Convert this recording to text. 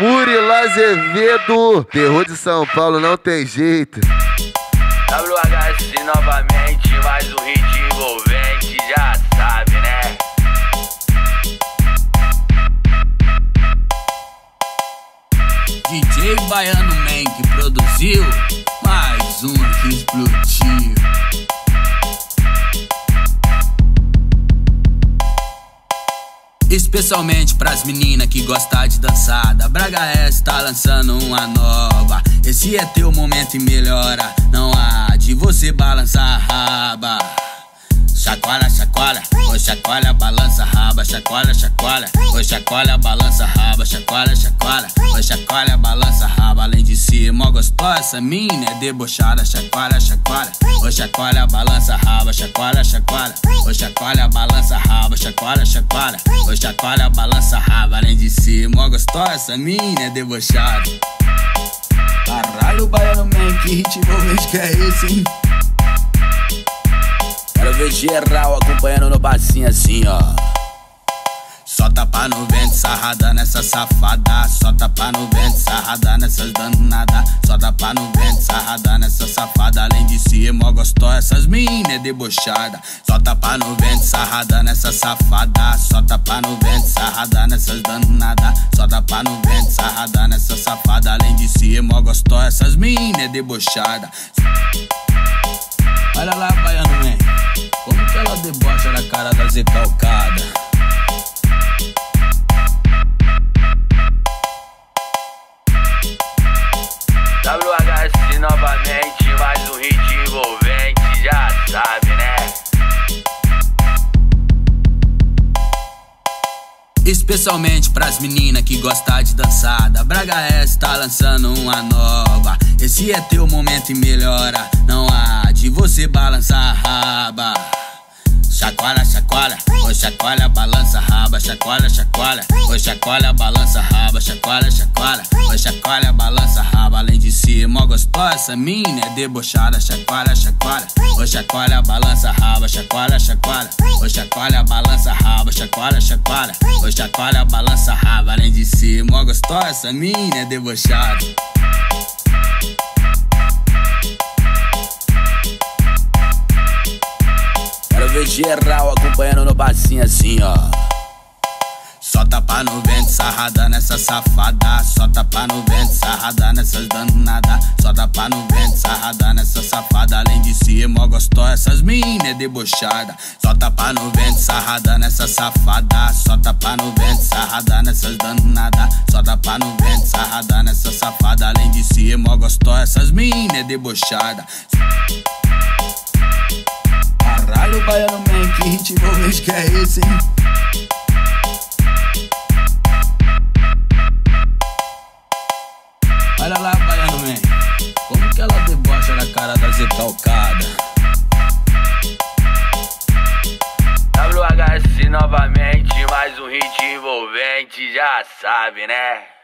Murilo Azevedo, terror de São Paulo não tem jeito. WHS novamente, mais um hit envolvente, já sabe, né? DJ Baiano Man que produziu, mais um que explodiu. Especialmente pras meninas que gostam de dançar. Da Braga S tá lançando uma nova. Esse é teu momento e melhora. Não há de você balançar a raba. Chacoalha, chacoalha, oi chacoalha, balança raba, chacoalha, chacoalha, oi chacoalha, balança raba, chacoalha, chacoalha, oi chacoalha, balança raba, além de si, mó gostosa, mina é debochada, chacoalha, chacoalha, oi chacoalha, balança raba, chacoalha, chacoalha, oi chacoalha, balança raba, chacoalha, chacoalha, oi chacoalha, balança raba, além de si, mó gostosa, mina é debochada. Caralho, baiano man, que ritmo que é esse, hein? Quero ver geral acompanhando no bacinho assim, ó. Só tapa no vento, sarrada nessa safada. Só tapa no vento, sarrada nessas danadas. Só tapa no vento, sarrada nessa safada. Além de si, mó gostosa, essas minas é debochada. Só tapa no vento, sarrada nessa safada. Só tapa no vento, sarrada nessas danadas. Só tapa no vento, sarrada nessa safada. Além de si, mó gostosa, essas minas é debochada. Olha lá, baiano, man. Na cara da Zecalcada? WHS novamente, mais um hit envolvente, já sabe, né? Especialmente pras meninas que gostam de dançar. Da Braga S tá lançando uma nova. Esse é teu momento e melhora. Não há de você balançar a raba. Chacoalha, chacoalha, balança raba, chacoalha, chacoalha, oi chacoalha, balança raba, chacoalha, chacoalha, oi chacoalha, balança raba, além de si, mó gostosa, mina é debochada, chacoalha, chacoalha, oi chacoalha, balança raba, chacoalha, chacoalha, oi chacoalha, balança raba, chacoalha, chacoalha, oi chacoalha, balança raba, além de si, mó gostosa, mina é debochada. Ver geral acompanhando no bacinho assim, ó. Só tapa no vento, sarrada nessa safada. Só tapa no vento, sarrada nessas danadas. Só tapa no vento, sarrada nessa safada. Além de si, mó gostosa, essas minas é debochada. Só tapa no vento, sarrada nessa safada. Só tapa no vento, sarrada nessas danadas. Só tapa no vento, sarrada nessa safada. Além de si, mó gostosa, essas minas é debochada. Caralho, baiano man, que ritmo que é esse, hein? Olha lá, baiano man, como que ela debocha na cara da Zecalcada? WHS novamente, mais um hit envolvente, já sabe, né?